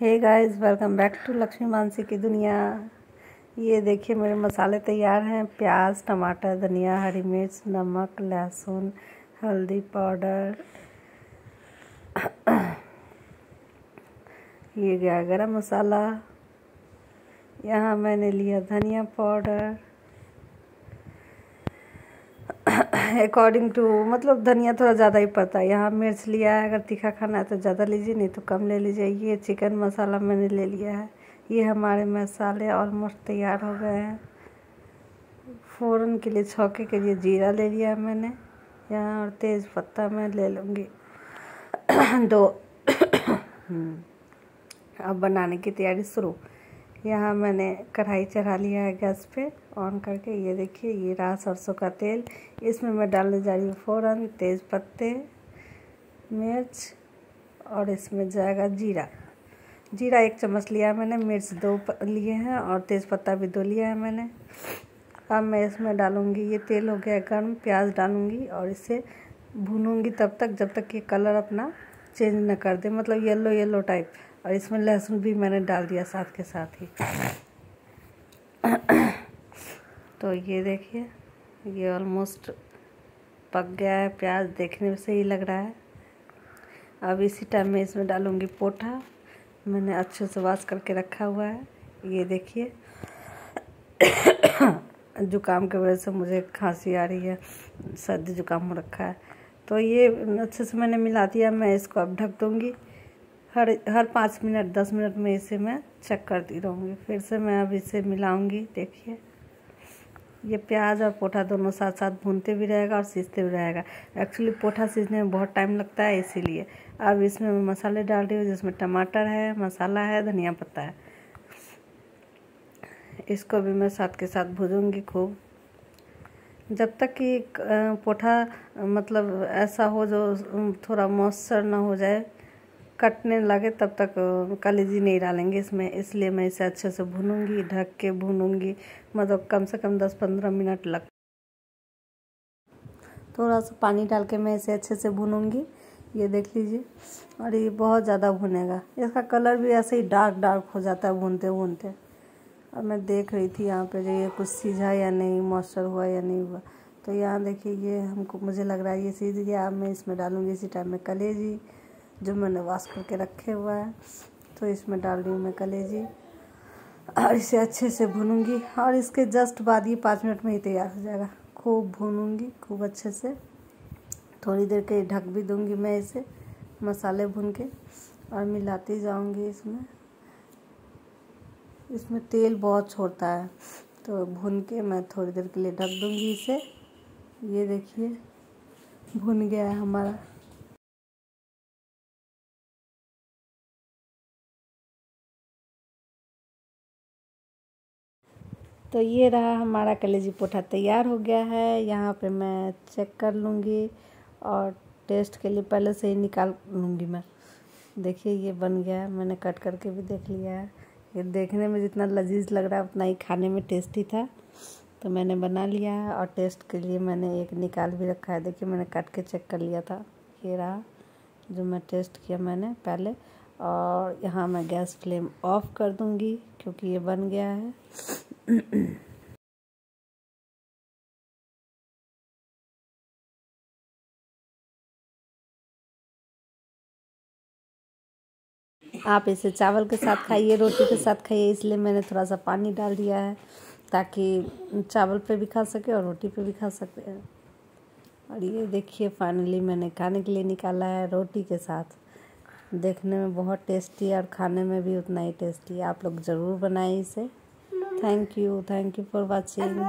Hey guys welcome back to Lakshmi Mansi की दुनिया। ये देखिए, मेरे मसाले तैयार हैं। प्याज, टमाटर, धनिया, हरी मिर्च, नमक, लहसुन, हल्दी, पाउडर। ये गया गरम मसाला। यहाँ मैंने लिया धनिया पाउडर। अकॉर्डिंग टू मतलब धनिया थोड़ा ज़्यादा ही पड़ता है। यहाँ मिर्च लिया है अगर तीखा खाना है तो ज़्यादा लीजिए नहीं तो कम ले लीजिए। ये चिकन मसाला मैंने ले लिया है। ये हमारे मसाले ऑलमोस्ट तैयार हो गए हैं। फ़ौरन के लिए छौके के लिए जीरा ले लिया है मैंने। यहाँ और तेज़ पत्ता मैं ले लूँगी। दो हम्म, अब बनाने की तैयारी शुरू। यहाँ मैंने कढ़ाई चढ़ा लिया है गैस पे ऑन करके। ये देखिए, ये रहा सरसों का तेल। इसमें मैं डालने जा रही हूँ फ़ौरन तेज़ पत्ते, मिर्च और इसमें जाएगा जीरा। जीरा एक चम्मच लिया मैंने, मिर्च दो लिए हैं और तेज़ पत्ता भी दो लिया है मैंने। अब मैं इसमें डालूँगी, ये तेल हो गया गर्म, प्याज डालूँगी और इसे भूनूँगी तब तक जब तक ये कलर अपना चेंज न कर दे मतलब येलो येलो टाइप और इसमें लहसुन भी मैंने डाल दिया साथ के साथ ही। तो ये देखिए, ये ऑलमोस्ट पक गया है, प्याज देखने में सही लग रहा है। अब इसी टाइम में इसमें डालूँगी पोठा। मैंने अच्छे से वाश करके रखा हुआ है। ये देखिए, जुकाम की वजह से मुझे खांसी आ रही है। सर्दी जुकाम हो रखा है। तो ये अच्छे से मैंने मिला दिया, मैं इसको अब ढक दूँगी। हर हर पाँच मिनट, दस मिनट में इसे मैं चेक करती रहूँगी। फिर से मैं अब इसे मिलाऊँगी, देखिए। ये प्याज और पोठा दोनों साथ साथ भूनते भी रहेगा और सीजते भी रहेगा। एक्चुअली पोठा सीजने में बहुत टाइम लगता है, इसीलिए। अब इसमें मैं मसाले डाल रही हूँ, जिसमें टमाटर है, मसाला है, धनिया पत्ता है। इसको भी मैं साथ के साथ भूजूँगी खूब। जब तक कि पोठा मतलब ऐसा हो जो थोड़ा मॉइस्चर ना हो जाए कटने लगे, तब तक कलेजी नहीं डालेंगे इसमें। इसलिए मैं इसे अच्छे से भूनूँगी, ढक के भूनूँगी। मतलब कम से कम दस पंद्रह मिनट लग थोड़ा सा पानी डाल के मैं इसे अच्छे से भूनूँगी। ये देख लीजिए, और ये बहुत ज़्यादा भुनेगा। इसका कलर भी ऐसे ही डार्क डार्क हो जाता है भूनते भूनते और मैं देख रही थी यहाँ पे जो ये कुछ सीझा या नहीं, मॉइस्चर हुआ या नहीं हुआ। तो यहाँ देखिए, ये हमको, मुझे लग रहा है ये सीझ गया, अब मैं इसमें डालूँगी इसी टाइम में कलेजी। जो मैंने वाश करके रखे हुआ है। तो इसमें डाल रही हूँ मैं कलेजी। और इसे अच्छे से भूनूँगी। और इसके जस्ट बाद ये पाँच मिनट में ही तैयार हो जाएगा। खूब भूनूँगी, खूब अच्छे से। थोड़ी देर के ढक भी दूँगी मैं इसे मसाले भून के। और मिलाती जाऊँगी इसमें। इसमें तेल बहुत छोड़ता है। तो भून के मैं थोड़ी देर के लिए ढक दूँगी इसे। ये देखिए, भून गया है हमारा। तो ये रहा हमारा कलेजी पोठा तैयार हो गया है। यहाँ पे मैं चेक कर लूँगी और टेस्ट के लिए पहले से ही निकाल लूँगी मैं। देखिए, ये बन गया है। मैंने कट करके भी देख लिया है। ये देखने में जितना लजीज लग रहा है, उतना ही खाने में टेस्टी था। तो मैंने बना लिया है और टेस्ट के लिए मैंने एक निकाल भी रखा है। देखिए, मैंने कट के चेक कर लिया था। ये रहा जो मैं टेस्ट किया मैंने पहले। और यहाँ मैं गैस फ्लेम ऑफ़ कर दूँगी क्योंकि ये बन गया है। आप इसे चावल के साथ खाइए, रोटी के साथ खाइए, इसलिए मैंने थोड़ा सा पानी डाल दिया है ताकि चावल पे भी खा सके और रोटी पे भी खा सके। और ये देखिए फाइनली मैंने खाने के लिए निकाला है रोटी के साथ। देखने में बहुत टेस्टी है और खाने में भी उतना ही टेस्टी है। आप लोग ज़रूर बनाएँ इसे। Thank you thank you for watching